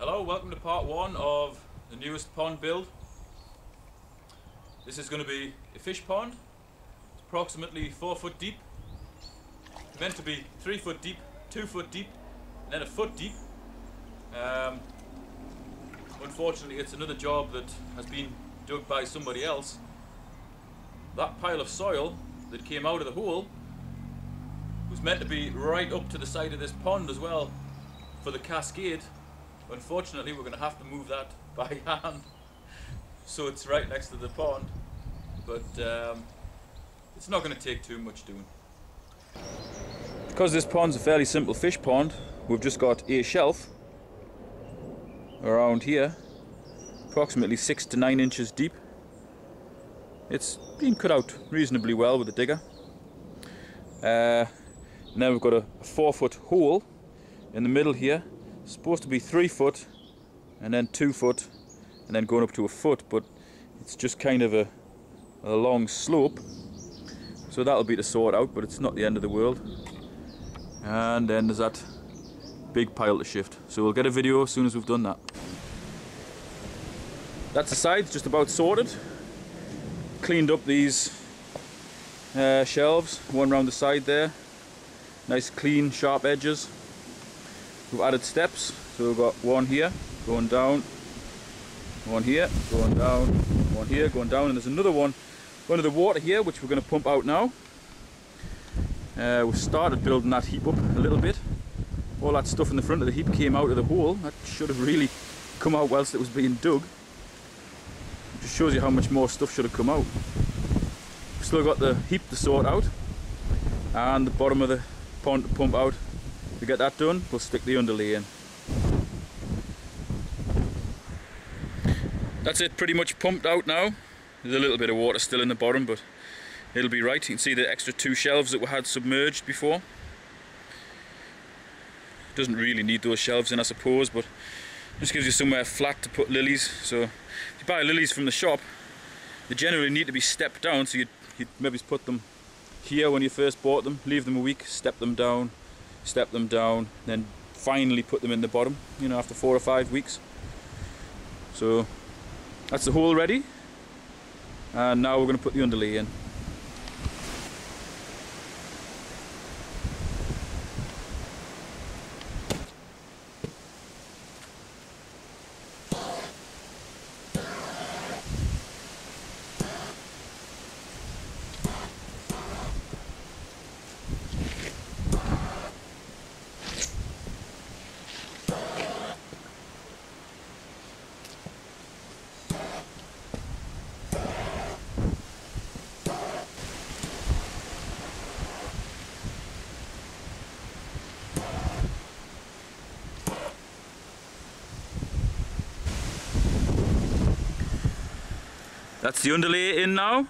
Hello, welcome to part one of the newest pond build. This is going to be a fish pond. It's approximately four foot deep. It's meant to be three foot deep, two foot deep, and then a foot deep. Um, unfortunately, it's another job that has been dug by somebody else. That pile of soil that came out of the hole was meant to be right up to the side of this pond as well for the cascade Unfortunately, we're going to have to move that by hand. So it's right next to the pond. But um, it's not going to take too much doing. Because this pond's a fairly simple fish pond, we've just got a shelf around here, approximately six to nine inches deep. It's been cut out reasonably well with a digger. Uh, now we've got a four foot hole in the middle here supposed to be three foot and then two foot and then going up to a foot but it's just kind of a, a long slope. So that'll be to sort out but it's not the end of the world. And then there's that big pile to shift. So we'll get a video as soon as we've done that. That's the sides just about sorted. Cleaned up these uh, shelves one round the side there. Nice clean sharp edges we've added steps. So we've got one here going down one here going down one here going down. And there's another one under the water here which we're going to pump out now. Uh, we started building that heap up a little bit. All that stuff in the front of the heap came out of the hole. That should have really come out whilst it was being dug. It just shows you how much more stuff should have come out. We've still got the heap to sort out and the bottom of the pond to pump out to get that done, we'll stick the underlay in. That's it pretty much pumped out now. There's a little bit of water still in the bottom, but it'll be right. You can see the extra two shelves that we had submerged before. Doesn't really need those shelves in, I suppose, but just gives you somewhere flat to put lilies. So if you buy lilies from the shop, they generally need to be stepped down, so you'd, you'd maybe put them here when you first bought them, leave them a week, step them down, step them down, then finally put them in the bottom, you know, after four or five weeks. So that's the hole ready. And now we're going to put the underlay in. That's the underlay in now.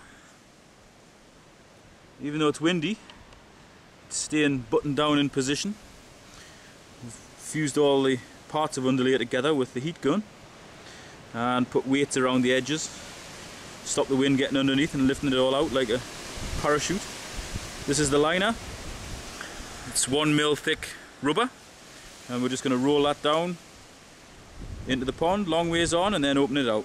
Even though it's windy, it's staying buttoned down in position. We've fused all the parts of underlay together with the heat gun and put weights around the edges. Stop the wind getting underneath and lifting it all out like a parachute. This is the liner. It's one mil thick rubber and we're just going to roll that down into the pond long ways on and then open it out.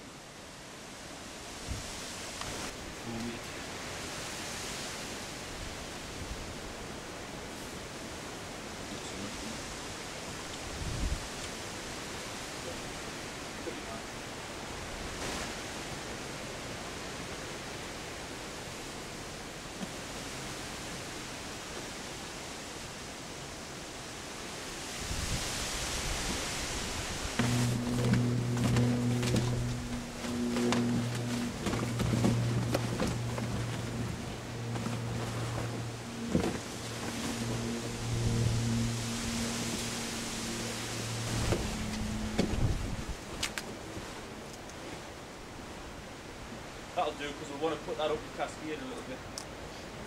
Do because we want to put that up the cascade a little bit.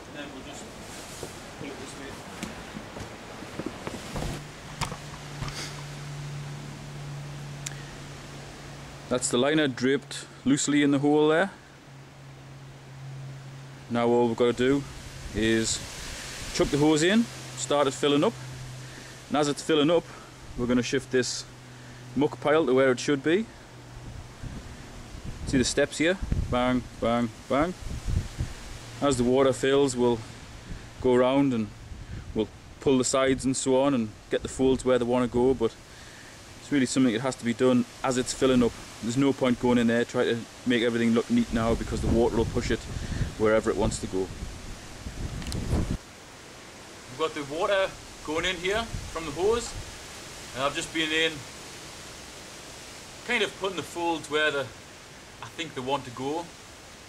And then we'll just pull it this way. That's the liner draped loosely in the hole there. Now all we've got to do is chuck the hose in, start it filling up, and as it's filling up, we're going to shift this muck pile to where it should be. See the steps here? Bang, bang, bang. As the water fills, we'll go around and we'll pull the sides and so on and get the folds where they want to go, but it's really something that has to be done as it's filling up. There's no point going in there trying to make everything look neat now because the water will push it wherever it wants to go. We've got the water going in here from the hose and I've just been in kind of putting the folds where the I think they want to go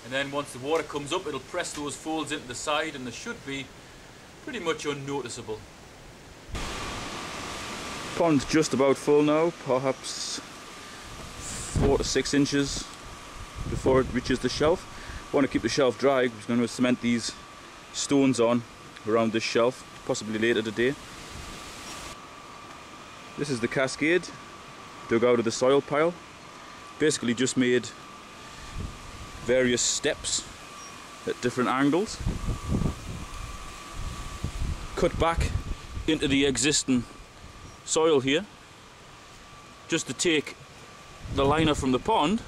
and then once the water comes up it'll press those folds into the side and they should be pretty much unnoticeable. Pond's just about full now, perhaps four to six inches before it reaches the shelf. Want to keep the shelf dry, I'm going to cement these stones on around this shelf, possibly later today. This is the cascade, dug out of the soil pile. Basically just made various steps at different angles. Cut back into the existing soil here just to take the liner from the pond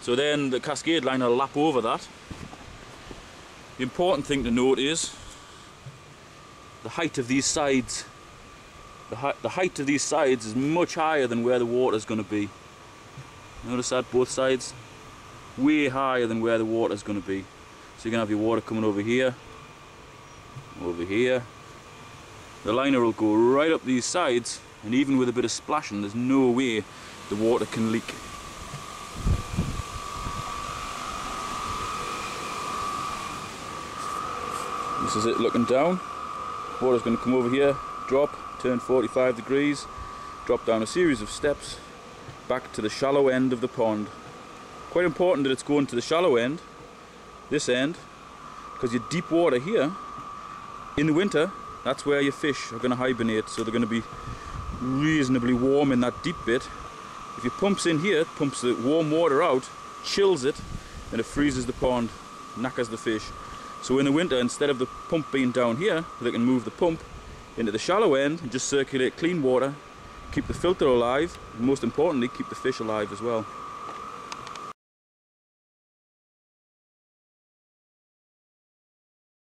so then the cascade liner will lap over that. The important thing to note is the height of these sides. The, the height of these sides is much higher than where the water is going to be. Notice that both sides? Way higher than where the water is going to be. So you're going to have your water coming over here, over here. The liner will go right up these sides and even with a bit of splashing there's no way the water can leak. This is it looking down. Water's going to come over here, drop, turn 45 degrees, drop down a series of steps back to the shallow end of the pond. Quite important that it's going to the shallow end, this end, because your deep water here, in the winter, that's where your fish are going to hibernate, so they're going to be reasonably warm in that deep bit. If you pumps in here, it pumps the warm water out, chills it, and it freezes the pond, knackers the fish. So in the winter, instead of the pump being down here, they can move the pump into the shallow end and just circulate clean water, keep the filter alive, and most importantly, keep the fish alive as well.